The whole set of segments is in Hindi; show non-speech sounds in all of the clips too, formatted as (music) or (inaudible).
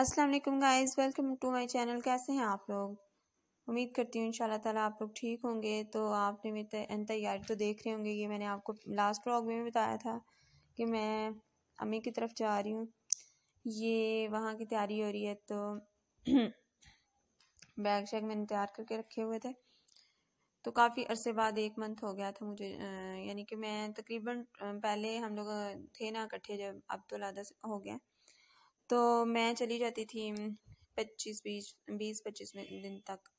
अस्सलाम वालेकुम guys, welcome to my channel. कैसे हैं आप लोग? उम्मीद करती हूँ इंशाल्लाह ताला आप लोग ठीक होंगे। तो आपने मेरी तैयारी तो देख रहे होंगे कि मैंने आपको लास्ट व्लॉग में बताया था कि मैं अम्मी की तरफ़ जा रही हूँ। ये वहाँ की तैयारी हो रही है तो (clears throat) बैग शैग मैंने तैयार करके रखे हुए थे। तो काफ़ी अरसे बाद एक मंथ हो गया था मुझे यानी कि मैं तकरीबन पहले हम लोग थे ना इकट्ठे जब अब तो लादा हो गया। तो मैं चली जाती थी पच्चीस, बीस बीस, पच्चीस दिन तक।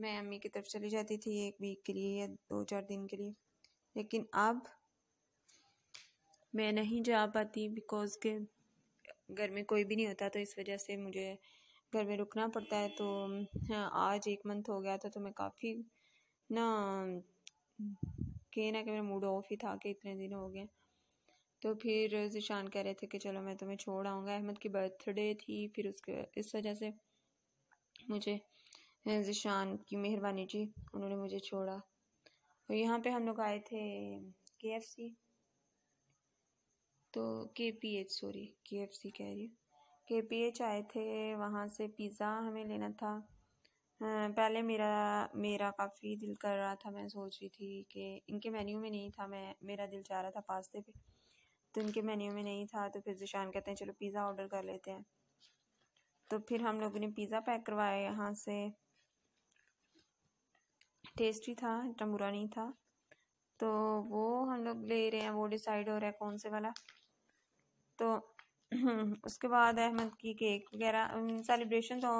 मैं अम्मी की तरफ़ चली जाती थी एक वीक के लिए या दो, चार दिन के लिए। लेकिन अब मैं नहीं जा पाती बिकॉज़ के घर में कोई भी नहीं होता तो इस वजह से मुझे घर में रुकना पड़ता है। तो हाँ आज एक मंथ हो गया था तो मैं काफ़ी ना कहना कि मेरा मूड ऑफ़ ही था कि इतने दिन हो गए। तो फिर जिशान कह रहे थे कि चलो मैं तुम्हें छोड़ आऊँगा। अहमद की बर्थडे थी, फिर उसके, इस वजह से मुझे जिशान की मेहरबानी जी, उन्होंने मुझे छोड़ा। और यहाँ पे हम लोग आए थे के एफ़ सी तो K P H sorry K F C कह रही हूँ। के पी एच आए थे, वहाँ से पिज़्ज़ा हमें लेना था। पहले मेरा मेरा काफ़ी दिल कर रहा था। मैं सोच रही थी कि इनके मेन्यू में नहीं था, मैं, मेरा दिल चाह रहा था पास्ते पे। तो इनके मेन्यू में नहीं था तो फिर जिशान कहते हैं, चलो पिज़्ज़ा ऑर्डर कर लेते हैं। तो फिर हम लोगों ने पिज़्ज़ा पैक करवाया यहाँ से। टेस्टी था, इतना बुरा नहीं था। तो वो हम लोग ले रहे हैं, वो डिसाइड हो रहा है कौन से वाला। तो (clears throat) उसके बाद अहमद की केक वगैरह सेलिब्रेशन तो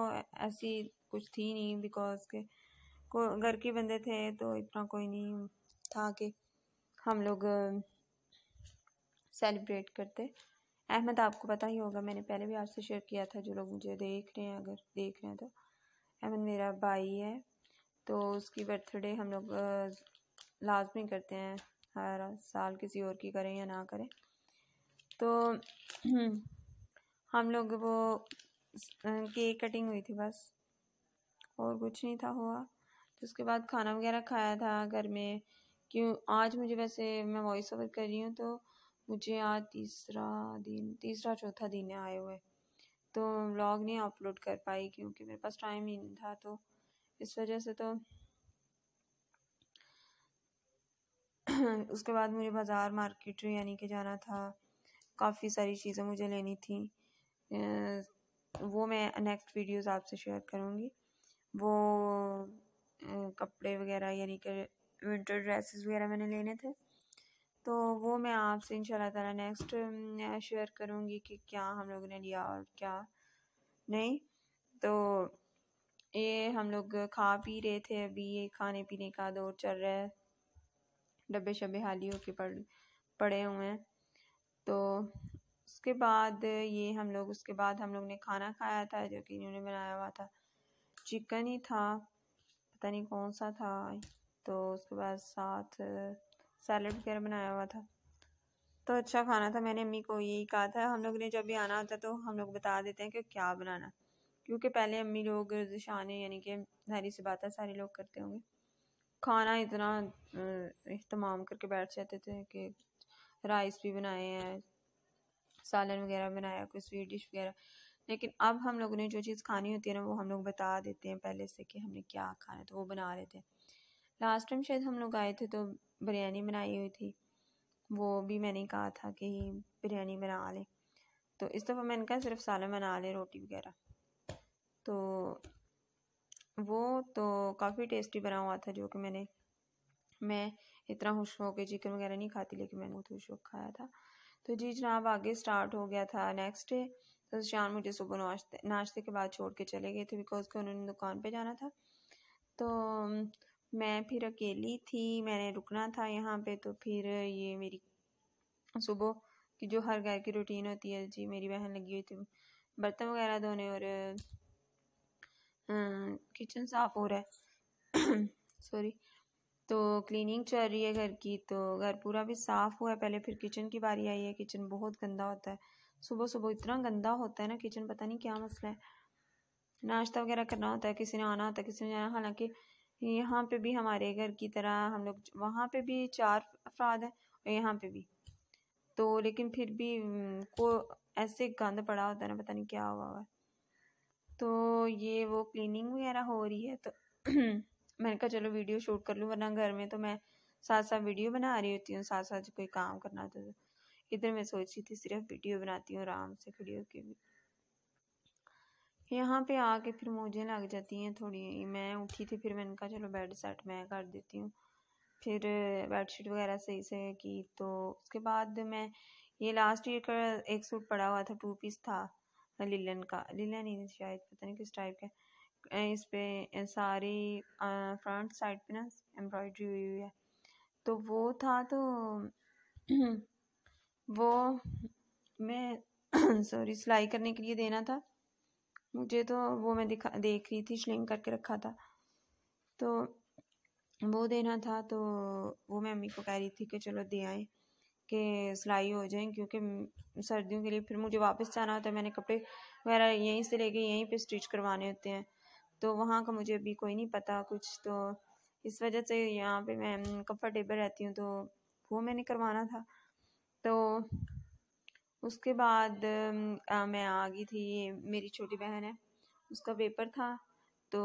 ऐसी कुछ थी नहीं बिकॉज़ के, को, घर के बंदे थे तो इतना कोई नहीं था कि हम लोग सेलिब्रेट करते। अहमद, आपको पता ही होगा, मैंने पहले भी आपसे शेयर किया था, जो लोग मुझे देख रहे हैं, अगर देख रहे हैं तो। अहमद मेरा भाई है तो उसकी बर्थडे हम लोग लाजमी करते हैं, हर साल किसी और की करें या ना करें। तो हम लोग वो केक कटिंग हुई थी बस, और कुछ नहीं था हुआ। तो उसके बाद खाना वगैरह खाया था घर में, क्यों, आज मुझे वैसे मैं वॉइस ओवर कर रही हूँ तो मुझे आज तीसरा दिन, तीसरा चौथा दिन है, आए हुए। तो व्लॉग नहीं अपलोड कर पाई क्योंकि मेरे पास टाइम ही नहीं था तो इस वजह से तो (clears throat) उसके बाद मुझे बाज़ार मार्केट यानी कि जाना था। काफ़ी सारी चीज़ें मुझे लेनी थी। वो मैं नेक्स्ट वीडियोस आपसे शेयर करूँगी। वो कपड़े वगैरह यानी कि विंटर ड्रेसेस वगैरह मैंने लेने थे। तो वो मैं आपसे इंशाल्लाह ताला नेक्स्ट शेयर करूँगी कि क्या हम लोगों ने लिया और क्या नहीं। तो ये हम लोग खा पी रहे थे अभी, ये खाने पीने का दौर चल रहा है। डब्बे शब्बे हाली होके पड़, पड़े हुए हैं। तो उसके बाद ये हम लोग, उसके बाद हम लोग ने खाना खाया था जो कि इन्होंने बनाया हुआ था। चिकन ही था, पता नहीं कौन सा था। तो उसके बाद साथ सैलड वगैरह बनाया हुआ था। तो अच्छा खाना था, मैंने अम्मी को यही कहा था, हम लोग ने जब भी आना होता तो हम लोग बता देते हैं कि क्या बनाना क्योंकि पहले अम्मी लोग शाने, यानी कि सारी सी बात है, सारे लोग करते होंगे। खाना इतना अहतमाम करके बैठ जाते थे कि राइस भी बनाए हैं सालन वगैरह बनाया, कोई स्वीट डिश वगैरह। लेकिन अब हम लोगों ने जो चीज़ खानी होती है ना, वो हम लोग बता देते हैं पहले से कि हमने क्या खाना है तो वो बना लेते हैं। लास्ट टाइम शायद हम लोग आए थे तो बिरयानी बनाई हुई थी। वो भी मैंने कहा था कि बिरयानी बना लें। तो इस दफ़ा मैंने कहा सिर्फ़ सालन बना लें, रोटी वगैरह। तो वो तो काफ़ी टेस्टी बना हुआ था जो कि मैंने, मैं इतना खुश हो के चिकन वगैरह नहीं खाती, लेकिन मैंने वो खुश होकर खाया था। तो जी जनाब, आगे स्टार्ट हो गया था। नेक्स्ट डे तो शाम मुझे सुबह नाश्ते नाश्ते के बाद छोड़ के चले गए थे बिकॉज़ के उन्होंने दुकान पे जाना था। तो मैं फिर अकेली थी, मैंने रुकना था यहाँ पे तो फिर ये मेरी सुबह की जो हर घर की रूटीन होती है, जी मेरी बहन लगी हुई थी, बर्तन वगैरह धोने और किचन साफ़ हो रहा है। (clears throat) सॉरी तो क्लीनिंग चल रही है घर की तो घर पूरा भी साफ़ हुआ है। पहले फिर किचन की बारी आई है। किचन बहुत गंदा होता है। सुबह सुबह इतना गंदा होता है ना किचन पता नहीं क्या मसला है। नाश्ता वगैरह करना होता है, किसी ने आना होता है, किसी ने जाना, हालाँकि यहाँ पे भी हमारे घर की तरह हम लोग वहाँ पे भी चार अफराद हैं और यहाँ पे भी। तो लेकिन फिर भी को ऐसे गंद पड़ा होता है ना, पता नहीं क्या हुआ हुआ तो ये वो क्लीनिंग वगैरह हो रही है तो (clears throat) मैंने कहा चलो वीडियो शूट कर लूँ, वरना घर में तो मैं साथ साथ वीडियो बना रही होती हूँ साथ साथ कोई काम करना होता तो। इधर मैं सोच रही थी सिर्फ़ वीडियो बनाती हूँ, आराम से खड़ी होकर भी। यहाँ पे आके फिर मुझे लग जाती हैं थोड़ी, मैं उठी थी, फिर मैंने कहा, चलो बेड सेट मैं कर देती हूँ। फिर बेडशीट वगैरह सही से की तो उसके बाद मैं, ये लास्ट ईयर का एक सूट पड़ा हुआ था टू पीस था लिलन का। लिलन ही शायद, पता नहीं किस टाइप का। इस पे सारी फ्रंट साइड पे ना एम्ब्रॉयडरी हुई हुई है। तो वो था तो (clears throat) वो मैं (clears throat) सॉरी सिलाई करने के लिए देना था। मुझे तो वो मैं दिखा, देख रही थी श्लिंग करके रखा था। तो वो देना था तो वो मैं अम्मी को कह रही थी कि चलो दे आए, कि सिलाई हो जाए, क्योंकि सर्दियों के लिए फिर मुझे वापस जाना होता है। मैंने कपड़े वगैरह यहीं से लेके यहीं पे स्टिच करवाने होते हैं। तो वहाँ का मुझे अभी कोई नहीं पता कुछ तो इस वजह से यहाँ पे मैं कंफर्टेबल रहती हूँ तो वो मैंने करवाना था। तो उसके बाद मैं आ गई थी, मेरी छोटी बहन है, उसका पेपर था तो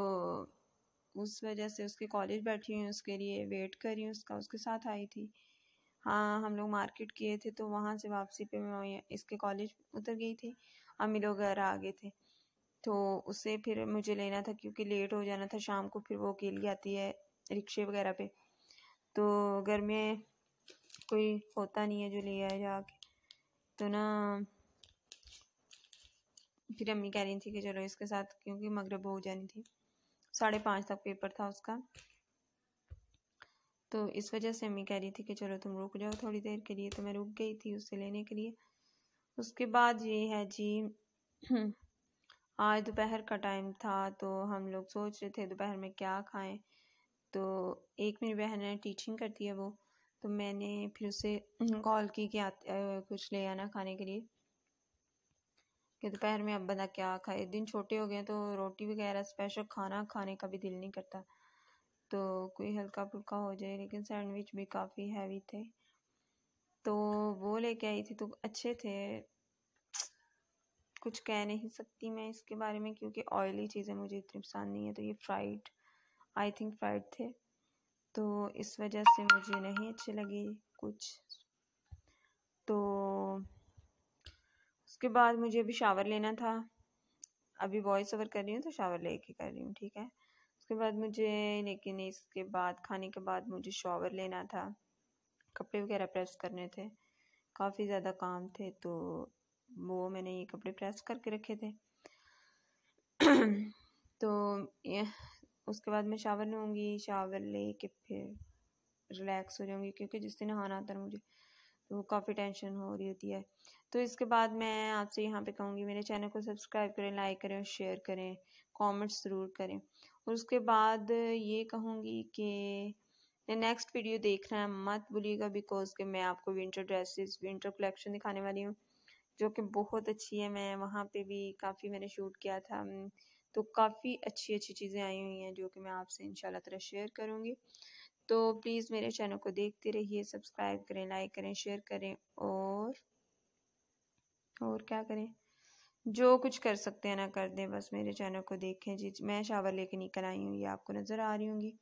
उस वजह से उसके कॉलेज बैठी हुई, उसके लिए वेट कर रही हूँ उसका, उसके साथ आई थी। हाँ हम लोग मार्केट किए थे तो वहाँ से वापसी पे मैं इसके कॉलेज उतर गई थी अम्मी लोग घर आ गए थे। तो उसे फिर मुझे लेना था, क्योंकि लेट हो जाना था शाम को, फिर वो अकेली आती है रिक्शे वगैरह पे। तो घर में कोई होता नहीं है जो ले आए जाके। तो ना, फिर अम्मी कह रही थी कि चलो इसके साथ, क्योंकि मगरब हो जानी थी। साढ़े पाँच तक पेपर था उसका। तो इस वजह से अम्मी कह रही थी कि चलो तुम रुक जाओ थोड़ी देर के लिए। तो मैं रुक गई थी उससे लेने के लिए। उसके बाद ये है जी, आज दोपहर का टाइम था तो हम लोग सोच रहे थे दोपहर में क्या खाएँ। तो एक मेरी बहन है टीचिंग करती है वो। तो मैंने फिर उसे कॉल की कि आ, कुछ ले आना खाने के लिए। कि दोपहर में अब बंदा क्या खाए? दिन छोटे हो गए तो रोटी वगैरह स्पेशल खाना खाने का भी दिल नहीं करता। तो कोई हल्का फुल्का हो जाए लेकिन सैंडविच भी काफ़ी हैवी थे। तो वो लेके आई थी तो अच्छे थे। कुछ कह नहीं सकती मैं इसके बारे में क्योंकि ऑयली चीज़ें मुझे इतनी पसंद नहीं है। तो ये फ्राइड आई थिंक फ्राइड थे। तो इस वजह से मुझे नहीं अच्छी लगी कुछ। तो उसके बाद मुझे अभी शावर लेना था। अभी वॉइस ओवर कर रही हूँ तो शावर लेके कर रही हूँ, ठीक है? उसके बाद मुझे, लेकिन इसके बाद, खाने के बाद मुझे शावर लेना था। कपड़े वगैरह प्रेस करने थे। काफ़ी ज़्यादा काम थे तो वो मैंने ये कपड़े प्रेस करके रखे थे। (clears throat) तो उसके बाद मैं शावर लूँगी शावर ले के फिर रिलैक्स हो जाऊँगी क्योंकि जिस दिन नहाना आता है मुझे तो काफ़ी टेंशन हो रही होती है। तो इसके बाद मैं आपसे यहाँ पे कहूँगी, मेरे चैनल को सब्सक्राइब करें लाइक करें और शेयर करें कमेंट्स ज़रूर करें। और उसके बाद ये कहूँगी कि नेक्स्ट वीडियो देखना है मत भूलिएगा बिकॉज़ कि मैं आपको विंटर ड्रेसेस विंटर कलेक्शन दिखाने वाली हूँ, जो कि बहुत अच्छी है। मैं वहाँ पे भी काफ़ी मैंने शूट किया था। तो काफ़ी अच्छी अच्छी चीज़ें आई हुई हैं, जो कि मैं आपसे इन तरह शेयर करूँगी। तो प्लीज़ मेरे चैनल को देखते रहिए, सब्सक्राइब करें, लाइक करें, शेयर करें और और क्या करें? जो कुछ कर सकते हैं ना कर दें, बस मेरे चैनल को देखें। जी, मैं शावर लेके निकल आई हूँ, ये आपको नज़र आ रही होंगी।